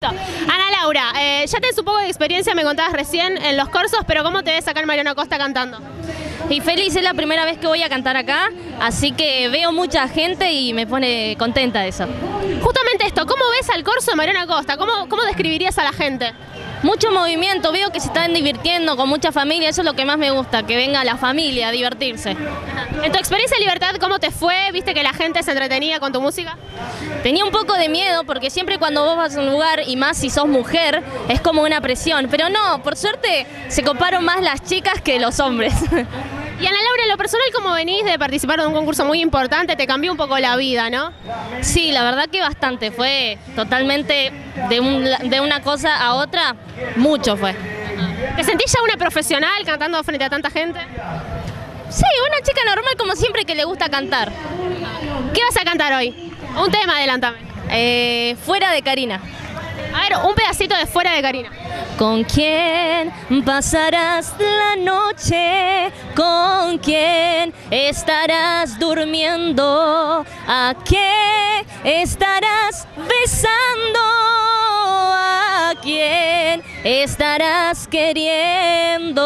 Ana Laura, eh, ya tenés un poco de experiencia, me contabas recién en los cursos, pero ¿cómo te ves acá en Mariano Costa cantando? Y feliz, es la primera vez que voy a cantar acá, así que veo mucha gente y me pone contenta eso. Justamente esto, ¿cómo ves al corso de Mariano Costa? ¿Cómo, ¿Cómo describirías a la gente? Mucho movimiento, veo que se están divirtiendo con mucha familia, eso es lo que más me gusta, que venga la familia a divertirse. En tu experiencia de libertad, ¿cómo te fue? ¿Viste que la gente se entretenía con tu música? Tenía un poco de miedo porque siempre cuando vos vas a un lugar y más si sos mujer es como una presión, pero no, por suerte se coparon más las chicas que los hombres. Y Ana Laura, en lo personal, como venís de participar en un concurso muy importante, te cambió un poco la vida, ¿no? Sí, la verdad que bastante, fue totalmente de, un- de una cosa a otra, mucho fue. ¿Te sentís ya una profesional cantando frente a tanta gente? Sí, una chica normal como siempre que le gusta cantar. ¿Qué vas a cantar hoy? Un tema, adelántame. Eh, fuera de Karina. A ver, un pedacito de fuera de Karina. ¿Con quién pasarás la noche? ¿Con quién estarás durmiendo? ¿A qué estarás besando? ¿A quién estarás queriendo?